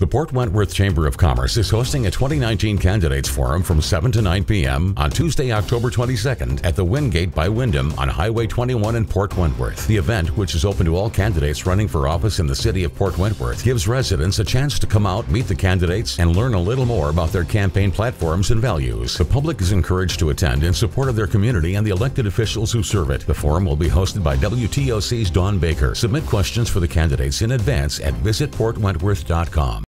The Port Wentworth Chamber of Commerce is hosting a 2019 Candidates Forum from 7 to 9 p.m. on Tuesday, October 22nd at the Wingate by Wyndham on Highway 21 in Port Wentworth. The event, which is open to all candidates running for office in the city of Port Wentworth, gives residents a chance to come out, meet the candidates, and learn a little more about their campaign platforms and values. The public is encouraged to attend in support of their community and the elected officials who serve it. The forum will be hosted by WTOC's Don Baker. Submit questions for the candidates in advance at visitportwentworth.com.